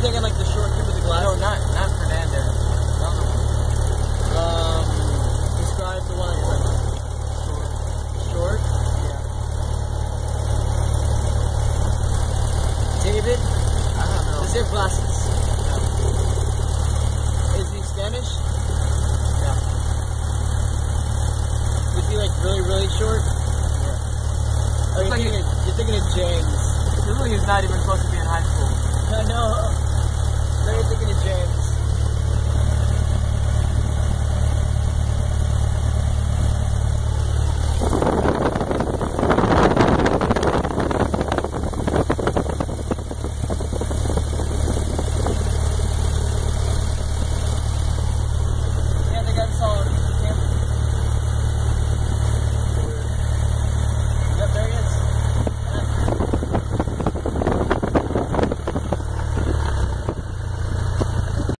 You're thinking like the short kid with the glasses? No, not not Fernandez. Um, describe the one. Short. Short. Yeah. David. I don't know. Is there glasses? No. Is he Spanish? No. Is he like really really short. Yeah. Are you like thinking? A, you're thinking of James. Literally, he's not even supposed to be in high school. I know.